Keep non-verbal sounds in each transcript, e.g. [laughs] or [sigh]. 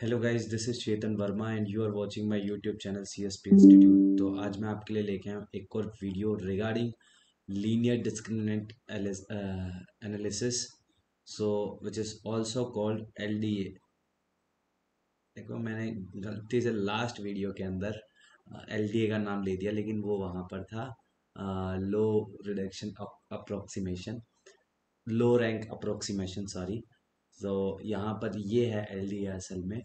Hello guys this is Chetan Verma and you are watching my YouTube channel C S P institute तो आज मैं आपके लिए लेके आया एक और video regarding linear discriminant analysis so which is also called LDA देखो मैंने गलती से लास्ट वीडियो के अंदर एलडीए uh, का नाम ले दिया लेकिन वो वहाँ पर था low reduction approximation low rank approximation sorry तो यहाँ पर ये है एल असल में।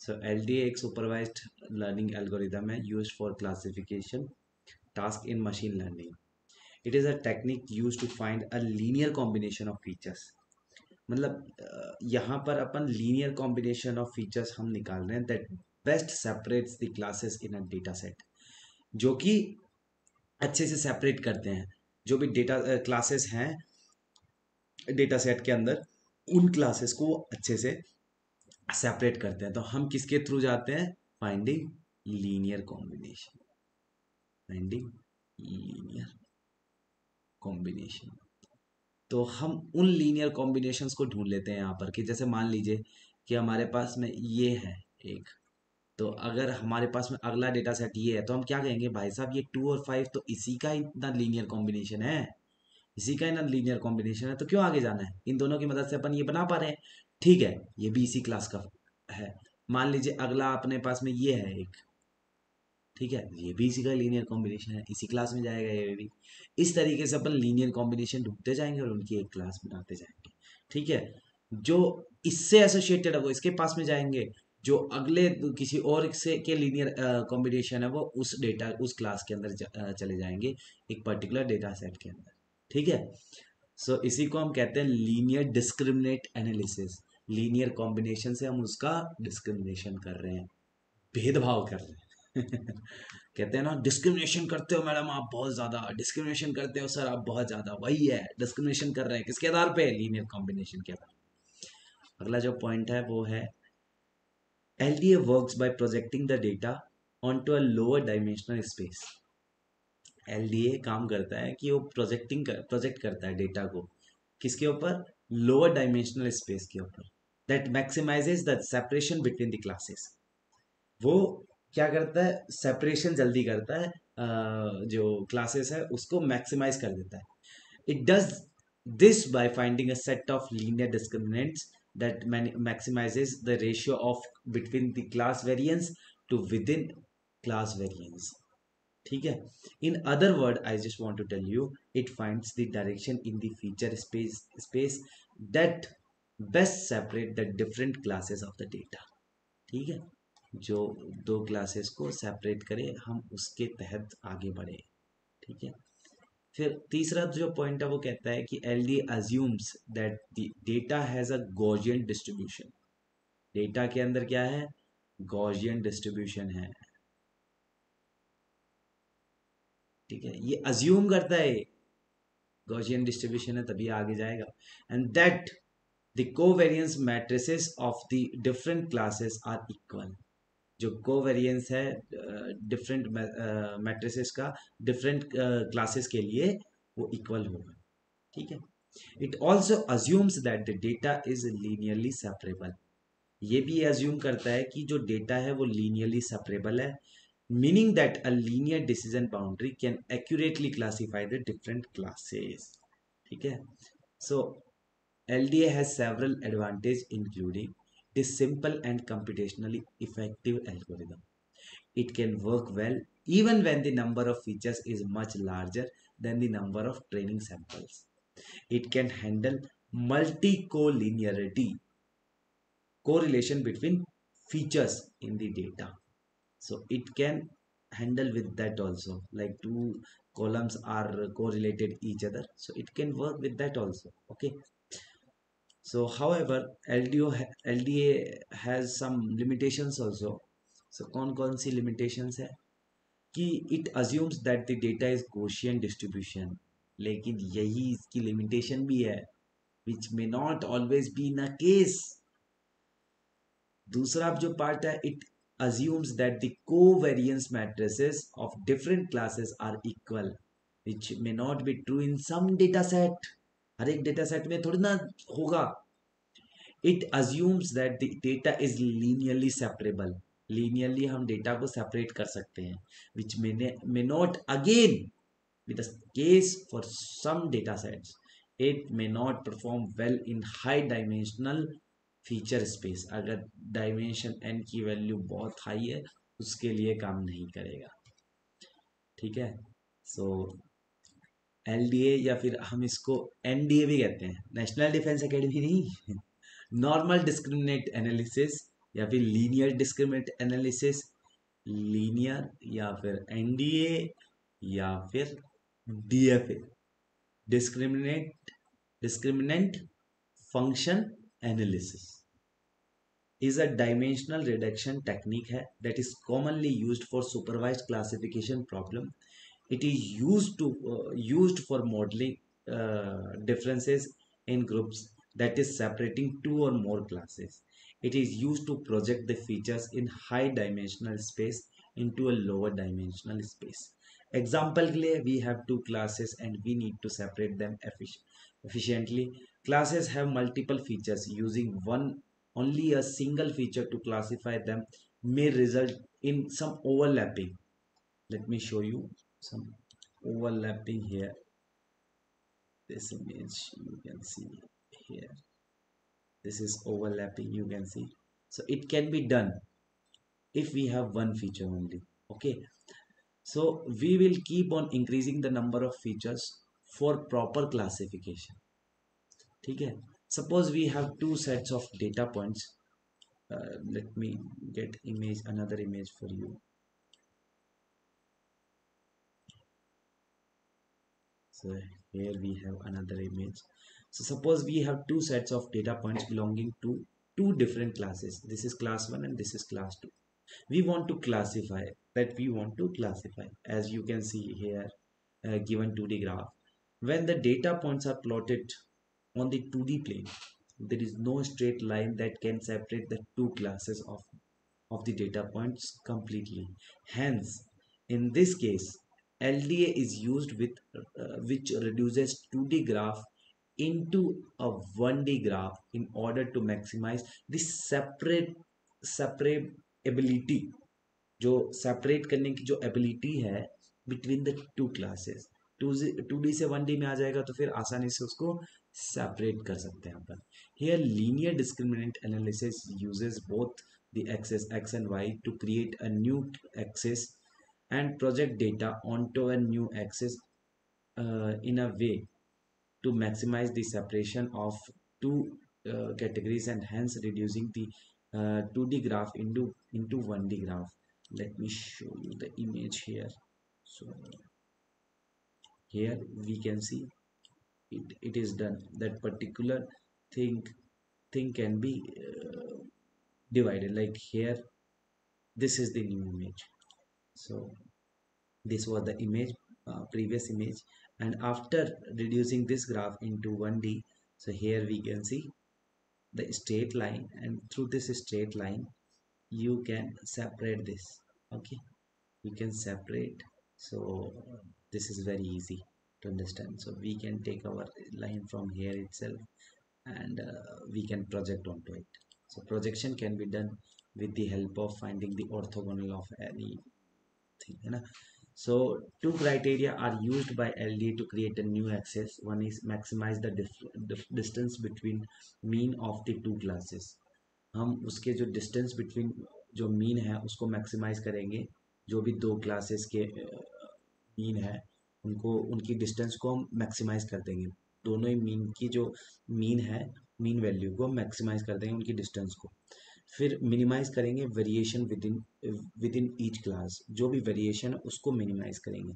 सो एल एक सुपरवाइज लर्निंग एल्गोरिदम है use for classification task in machine learning it is a technique use to find a linear combination of features मतलब यहाँ पर अपन लीनियर कॉम्बिनेशन ऑफ़ फीचर्स हम निकाल रहे हैं that best separates the classes in a data set जो कि अच्छे से सेपरेट करते हैं। जो भी डेटा क्लासेस हैं डेटा सेट के अंदर उन क्लासेस को अच्छे से सेपरेट करते हैं। तो हम किसके थ्रू जाते हैं? Finding linear combination finding linear combination तो हम उन लीनियर कॉम्बिनेशंस को ढूंढ लेते हैं यहाँ पर कि जैसे मान लीजिए कि हमारे पास में ये है एक। तो अगर हमारे पास में अगला डेटा सेट ये है तो हम क्या कहेंगे? भाई साहब, ये टू और फाइव तो इसी का इतना लीनियर कॉम्बिनेशन है। इसी का ना लीनियर कॉम्बिनेशन है तो क्यों आगे जाना है? इन दोनों की मदद से अपन ये बना पा रहे हैं। ठीक है, ये भी इसी क्लास का है। मान लीजिए अगला अपने पास में ये है एक। ठीक है, ये भी इसी का लीनियर कॉम्बिनेशन है, इसी क्लास में जाएगा ये भी। इस तरीके से अपन लीनियर कॉम्बिनेशन ढूंढते जाएँगे और उनकी एक क्लास बनाते जाएँगे। ठीक है, जो इससे एसोसिएटेड है, वो इसके पास में जाएँगे। जो अगले किसी और से, के लीनियर कॉम्बिनेशन है, वो उस डेटा उस क्लास के अंदर चले जाएँगे, एक पर्टिकुलर डेटा सेट के अंदर। ठीक है? सो so, इसी को हम कहते हैं linear discriminate analysis linear combination से हम उसका डिस्क्रिमिनेशन कर रहे हैं. भेदभाव कर रहे हैं. [laughs] कहते हैं ना डिस्क्रिमिनेशन करते हो मैडम आप बहुत ज़्यादा. डिस्क्रिमिनेशन करते हो सर आप बहुत ज़्यादा. वही है डिस्क्रिमिनेशन कर रहे हैं. किसके आधार पे? लीनियर कॉम्बिनेशन के आधार अगला जो पॉइंट है वो है L D A work by projecting the data onto a lower dimensional space LDA काम करता है कि वो प्रोजेक्टिंग कर प्रोजेक्ट करता है डेटा को किसके ऊपर? लोअर डायमेंशनल स्पेस के ऊपर that maximises the separation between the classes वो क्या करता है? सेपरेशन जल्दी करता है जो क्लासेस है, उसको मैक्सिमाइज कर देता है। It does this by finding a set of linear discriminants that maximizes the ratio of between the class variance to within class variance. ठीक है? In other word I just want to tell you it finds the direction in the feature space space that best separate the different classes of the data ठीक है? जो दो classes को separate करें, हम उसके तहत आगे बढ़े। ठीक है? फिर तीसरा जो पॉइंट है, वो कहता है कि L D assumes that data has a Gaussian distribution data के अंदर क्या है? गॉजियन डिस्ट्रीब्यूशन है। ठीक है? ये अज्यूम करता है गॉसियन डिस्ट्रीब्यूशन है, तभी आगे जाएगा। And that the covariance matrices of the different classes are equal जो कोवेरियंस है डिफरेंट मैट्रिसेस का डिफरेंट क्लासेस के लिए वो इक्वल होगा। ठीक है? It also assumes that the data is linearly separable ये भी अज्यूम करता है कि जो डेटा है वो लीनियरली सेपरेबल है। Meaning that a linear decision boundary can accurately classify the different classes. Okay? So lda has several advantages including a simple and computationally effective algorithm. It can work well even when the number of features is much larger than the number of training samples. It can handle multi-collinearity correlation between features in the data so it can handle with that also like two columns are correlated each other so it can work with that also okay so however LDO LDA has some limitations also so कौन कौन सी limitations है कि it assumes that the data is Gaussian distribution लेकिन यही इसकी limitation भी है which may not always be in a case दूसरा जो पार्ट है it assumes that the covariance matrices of different classes are equal which may not be true in some data set हर एक डेटा सेट में थोड़ी ना होगा it assumes that the data is linearly separable linearly हम data को separate कर सकते हैं which may, may not again with the case for some data sets it may not perform well in high dimensional feature space अगर dimension N की value बहुत high है, उसके लिए काम नहीं करेगा। ठीक है? सो एल या फिर हम इसको एनडीए भी कहते हैं। नेशनल डिफेंस अकेडमी नहीं। नॉर्मल डिस्क्रिमिनेट एनालिसिस या फिर लीनियर डिस्क्रिमिनेट एनालिसिस लीनियर या फिर एनडीए या फिर DFA discriminate discriminant function analysis. Is a dimensional reduction technique that is commonly used for supervised classification problem. It is used to uh, used for modeling uh, differences in groups that is separating two or more classes. It is used to project the features in high dimensional space into a lower dimensional space. Example we have two classes and we need to separate them effic efficiently classes have multiple features. Using one only a single feature to classify them may result in some overlapping. Let me show you some overlapping here. This image you can see here. This is overlapping you can see. So it can be done if we have one feature only okay? So we will keep on increasing the number of features for proper classification okay suppose we have two sets of data points. Uh, let me get image another image for you. So here we have another image. So suppose we have two sets of data points belonging to two different classes. This is class 1 and this is class 2 we want to classify that we want to classify. As you can see here uh, given 2d graph. When the data points are plotted on the 2d plane there is no straight line that can separate the two classes of of the data points completely hence in this case LDA is used with uh, which reduces 2D graph into a 1D graph in order to maximize the separate separability जो separate करने की जो ability है between the two classes 2D से 1D में आ जाएगा तो फिर आसानी से उसको सेपरेट कर सकते हैं अपन here linear discriminant analysis uses both the axes X and Y to create a new axis and project data onto a new axis in a way to maximise the separation of two categories and hence reducing the two D graph into one D graph let me show you the image here so here we can see it, it is done. That particular thing thing can be uh, divided. Like here this is the new image. So this was the image uh, previous image. And after reducing this graph into 1d so here we can see the straight line. And through this straight line you can separate this. Okay? You can separate. So this is very easy to understand so we can take our line from here itself and uh, we can project onto it so projection can be done with the help of finding the orthogonal of any thing you know so two criteria are used by LD to create a new axis one is maximize the distance between mean of the two classes हम उसके जो distance between जो mean है उसको maximize करेंगे जो भी दो classes के mean है उनको उनकी डिस्टेंस को हम maximize कर देंगे। दोनों ही मीन की जो मीन है मीन वैल्यू को maximize कर देंगे उनकी डिस्टेंस को। फिर मिनिमाइज करेंगे variation within within each class जो भी वेरिएशन है उसको मिनिमाइज करेंगे।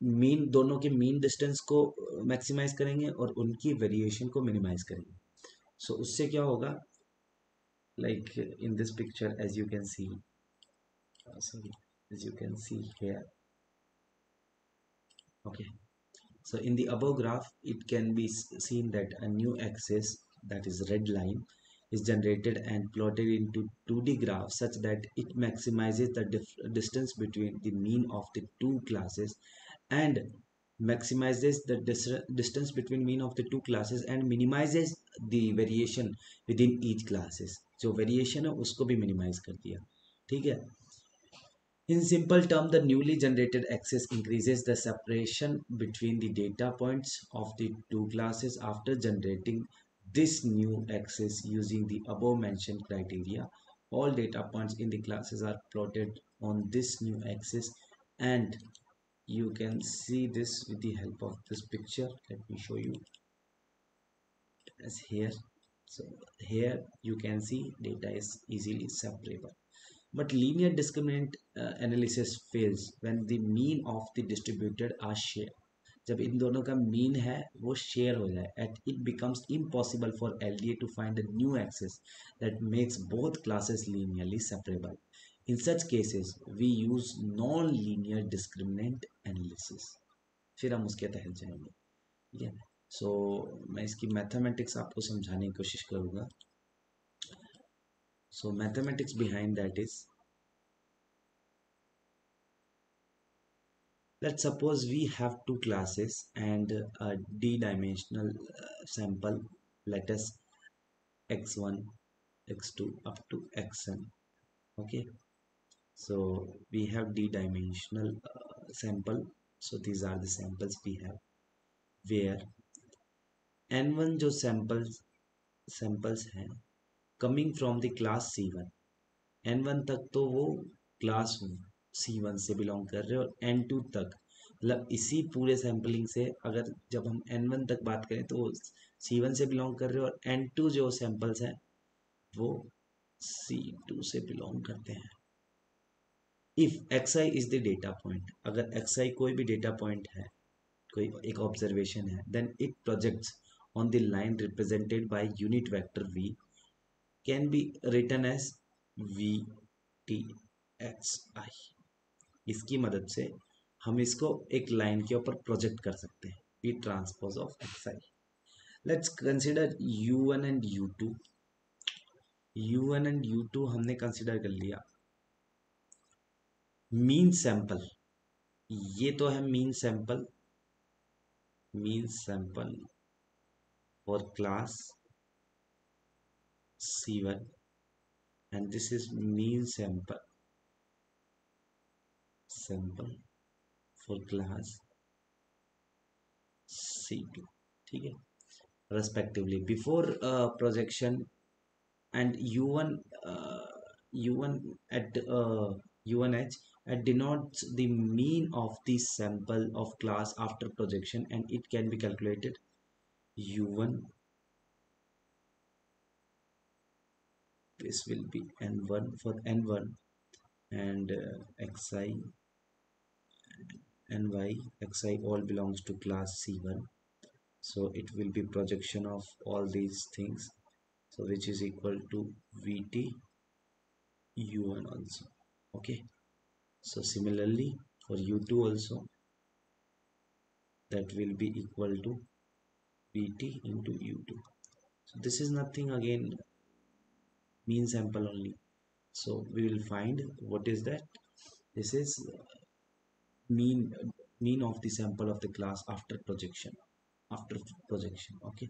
मीन दोनों के मीन डिस्टेंस को मैक्सिमाइज करेंगे और उनकी वेरिएशन को मिनिमाइज करेंगे। सो so, उससे क्या होगा? Like in this picture as you can see sorry as you can see here okay so in the above graph it can be seen that a new axis that is red line is generated and plotted into 2D graph such that it maximizes the distance between the mean of the two classes and maximizes the dis distance between mean of the two classes and minimizes the variation within each classes जो variation है उसको भी minimize कर दिया ठीक है In simple term, the newly generated axis increases the separation between the data points of the two classes after generating this new axis using the above mentioned criteria. All data points in the classes are plotted on this new axis and you can see this with the help of this picture. Let me show you. As here so here you can see data is easily separable but linear discriminant uh, analysis fails when the mean of the distributed are shared जब इन दोनों का mean है वो share हो जाए at it becomes impossible for L D A to find a new axis that makes both classes linearly separable In such cases, we use non-linear discriminant analysis. फिर हम उसके तहत जाएँगे ठीक है सो मैं इसकी मैथमेटिक्स आपको समझाने की कोशिश करूँगा So mathematics behind that is let's suppose we have two classes and a d-dimensional uh, sample let us x1 x2 up to xn okay? So we have d-dimensional uh, sample. So these are the samples we have where n1 जो samples samples हैं coming from the class c1 n1 तक तो वो class C one से belong कर रहे हैं और एन टू तक। मतलब इसी पूरे सैम्पलिंग से अगर जब हम एन वन तक बात करें तो सी वन से बिलोंग कर रहे हैं और एन टू जो सैंपल्स हैं, वो सी टू से बिलोंग करते हैं। If X I is the data point अगर एक्स आई कोई भी डेटा पॉइंट है, कोई एक ऑब्जर्वेशन है then it projects on the line represented by unit vector V can be written as V T X I इसकी मदद से हम इसको एक लाइन के ऊपर प्रोजेक्ट कर सकते हैं V transpose of X I let's consider U one and U two U one and U two हमने कंसिडर कर लिया. मीन सैंपल ये तो है mean sample mean sample for class C1 and this is mean sample sample for class C2 ठीक है respectively before uh, projection and U1 uh, U1 at uh, U1H it denotes the mean of the sample of class after projection and it can be calculated u1 this will be n1 for n1 and uh, xi ny xi all belongs to class c1 so it will be projection of all these things. So which is equal to vt u1 also. Okay? So similarly for u2 also that will be equal to vt into u2 so this is nothing again mean sample only. So we will find what is that. This is mean mean of the sample of the class after projection after projection okay?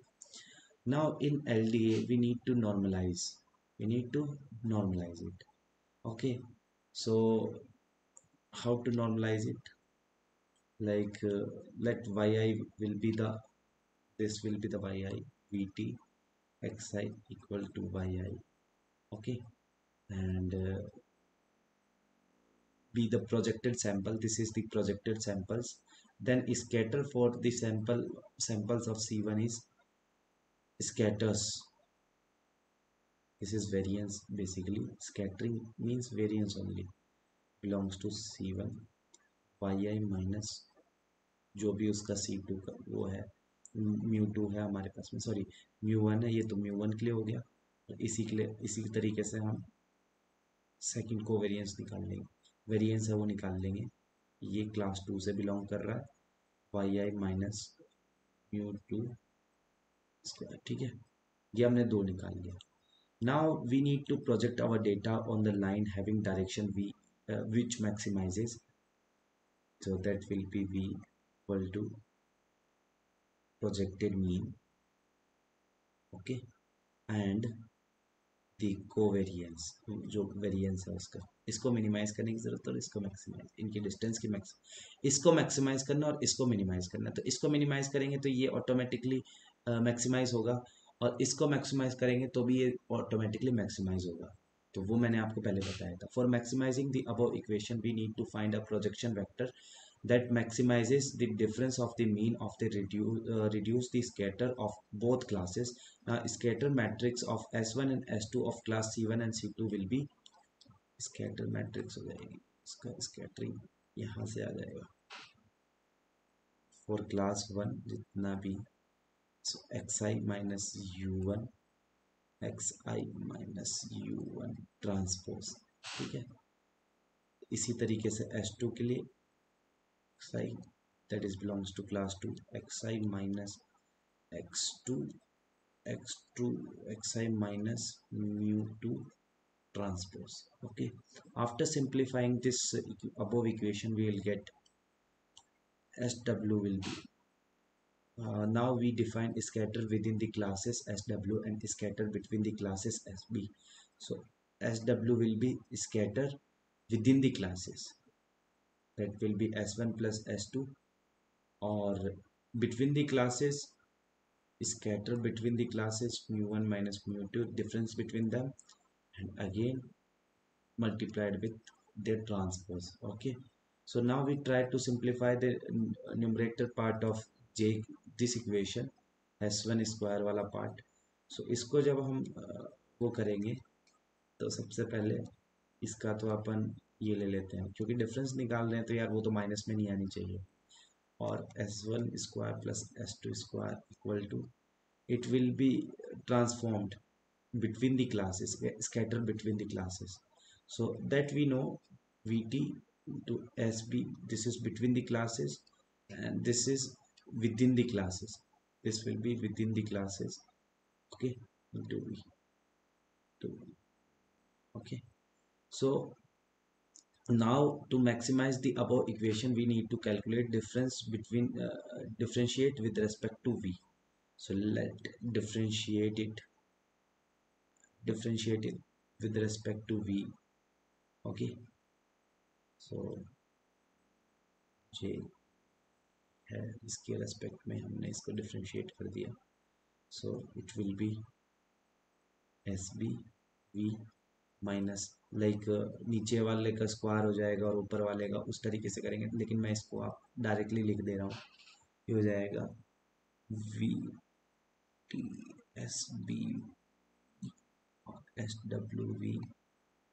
Now in LDA we need to normalize. We need to normalize it okay? So how to normalize it? Like uh, let yi will be the this will be the yi vt xi equal to yi okay and uh, be the projected sample this is the projected samples then scatter for the sample samples of c1 is scatters this is variance basically scattering means variance only C one Y I minus जो भी उसका सी to का वो है mu two है हमारे पास में sorry mu one है ये तो म्यू वन के लिए हो गया इसी के लिए, इसी तरीके से हम सेकंड को वेरिएंस निकाल लेंगे। वेरिएंस है वो निकाल लेंगे। ये क्लास टू से बिलोंग कर रहा है। Y I minus mu two square ठीक है? ये हमने दो निकाल लिया। Now we need to project our data on the line having direction V which maximizes, so that will be v equal to projected mean, okay? And the covariance, जो variance है उसका। इसको मिनिमाइज करने की ज़रूरत और इसको मैक्सिमाइज इनकी डिस्टेंस की मैक्स इसको मैक्सिमाइज करना और इसको मिनिमाइज करना। तो इसको मिनिमाइज करेंगे तो ये ऑटोमेटिकली मैक्सिमाइज होगा और इसको मैक्सिमाइज करेंगे तो भी ये ऑटोमेटिकली मैक्सिमाइज होगा। तो वो मैंने आपको पहले बताया था। For maximising the above equation we need to find a projection vector that maximizes the difference of the mean of the reduce uh, reduce the scatter of both classes now scatter matrix of s1 and s2 of class c1 and c2 will be scatter matrix हो जाएगी इसका scattering यहाँ से आ जाएगा for class one जितना भी so xi minus u1 xi minus u1 transpose ठीक है इसी तरीके से s2 के लिए xi that is belongs to class 2 xi minus x2 x2 xi minus mu2 transpose. Okay. After simplifying this above equation we will get sw will be. Uh, now we define scatter within the classes sw and scatter between the classes sb so sw will be scatter within the classes that will be s1 plus s2 or between the classes scatter between the classes mu1 minus mu2 difference between them and again multiplied with their transpose okay so now we try to simplify the numerator part of j this equation s1 square वाला part so इसको जब हम वो करेंगे तो सबसे पहले इसका तो अपन ये ले लेते हैं। क्योंकि डिफरेंस निकाल रहे हैं तो यार वो तो माइनस में नहीं आनी चाहिए। और S one square plus S two square equal to it will be transformed between the classes scatter between the classes so that we know V T to S B this is between the classes and this is within the classes this will be within the classes okay to B to okay so now to maximize the above equation we need to calculate difference between uh, differentiate with respect to v so let differentiate it differentiate it with respect to v okay so j है इसके respect में हमने इसको differentiate कर दिया so it will be S B V minus like नीचे वाले का स्क्वायर हो जाएगा और ऊपर वाले का उस तरीके से करेंगे। लेकिन मैं इसको आप डायरेक्टली लिख दे रहा हूँ। ये हो जाएगा V T S B S W V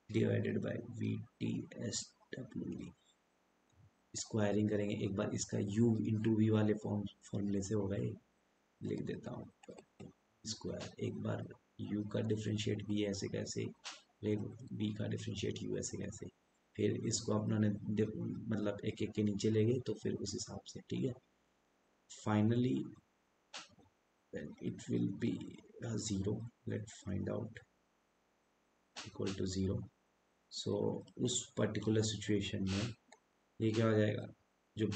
divided by V T S W V squaring करेंगे। एक बार इसका u इंटू वी वाले फॉर्म फॉर्मूले से होगा ये लिख देता हूँ। स्क्वायर एक बार u का डिफ्रेंशिएट भी ऐसे कैसे फिर बी का डिफ्रेंशिएट यू ऐसे। कैसे फिर इसको अपना मतलब एक एक के नीचे ले गए तो फिर उस हिसाब से, ठीक है? Finally it will be zero let find out equal to zero so उस पर्टिकुलर सिचुएशन में ये क्या हो जाएगा? जो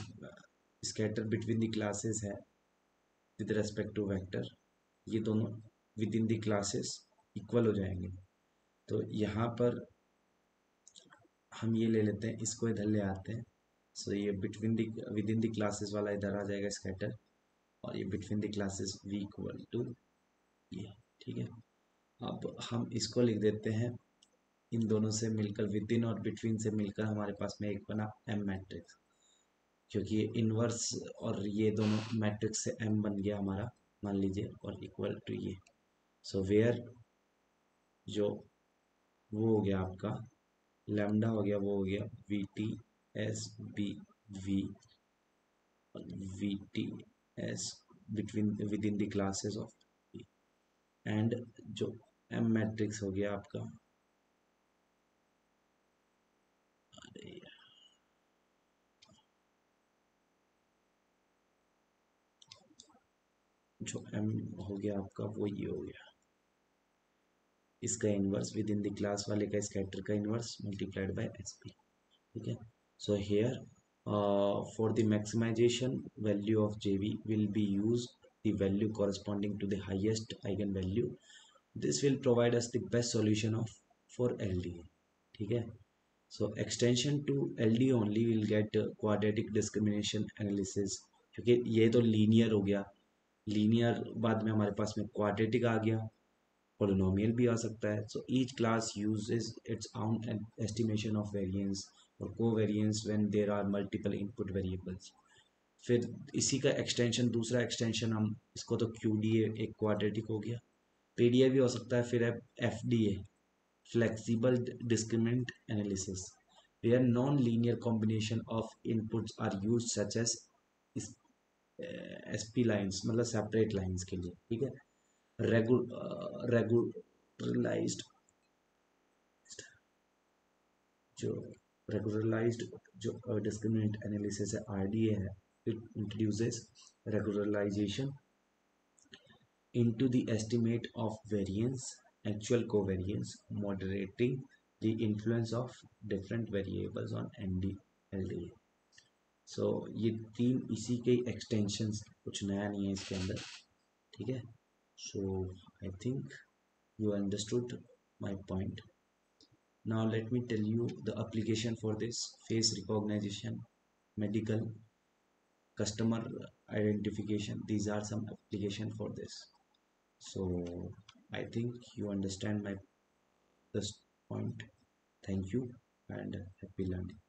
स्कैटर बिटवीन द क्लासेस है विद रेस्पेक्ट टू वेक्टर ये दोनों within the classes equal हो जाएँगे। तो यहाँ पर हम ये ले लेते हैं, इसको इधर ले आते हैं। सो ये between the within the classes वाला इधर आ जाएगा स्कैटर और ये between the classes V equal to ये, ठीक है? अब हम इसको लिख देते हैं। इन दोनों से मिलकर विद इन और बिटवीन से मिलकर हमारे पास में एक बना एम मैट्रिक्स क्योंकि ये इनवर्स और ये दोनों मैट्रिक्स से एम बन गया हमारा, मान लीजिए, और इक्वल टू ये। सो वेयर जो वो हो गया आपका, लेमडा हो गया, वो हो गया V T S B V V T S between within the classes of and जो एम मैट्रिक्स हो गया आपका। जो एम हो गया आपका, वो ये हो गया। इसका इन्वर्स विद इन द्लास वाले का स्कैटर का inverse multiplied by S P ठीक है? So here for the maximisation value of J will be use the value corresponding to the highest eigenvalue this will provides the best solution of for L D ठीक है? So extension to L D only will get quadratic discrimination analysis क्योंकि ये तो linear हो गया। Linear बाद में हमारे पास में क्वाडेटिक आ गया। पोलिनोमियल भी आ सकता है। So each class uses its own estimation of variance और covariance when there are multiple input variables फिर इसी का एक्सटेंशन दूसरा एक्सटेंशन हम इसको तो क्यू डी ए एक क्वाड्रेटिक हो गया। पी डी ए भी हो सकता है, फिर है F D A flexible discriminant analysis where non linear combination of inputs are use such S S P lines मतलब सेपरेट लाइन्स के लिए, ठीक है? रेगुलराइज्ड uh, जो रेगुलराइज्ड जो uh, डिस्क्रिमिनेट एनालिसिस है आई डी ए है it introduces regularization into the estimate of variance actual को covariance moderating the influence of different variables on N D L D A so ये तीन इसी के extension कुछ नया नहीं है इसके अंदर, ठीक है? So I think you understood my point. Now let me tell you the application for this. Face recognition medical customer identification. These are some application for this. So i think you understand my this point. Thank you and happy learning